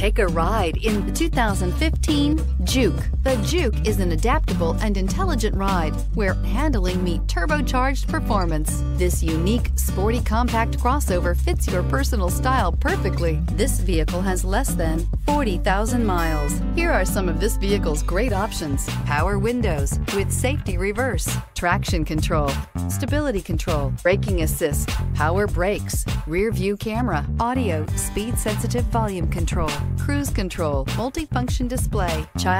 Take a ride in the 2015 Juke. The Juke is an adaptable and intelligent ride where handling meet turbocharged performance. This unique, sporty compact crossover fits your personal style perfectly. This vehicle has less than 40,000 miles. Here are some of this vehicle's great options. Power windows with safety reverse, traction control, stability control, braking assist, power brakes, rear view camera, audio, speed sensitive volume control, cruise control, multifunction display, child